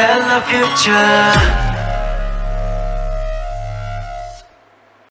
hella future.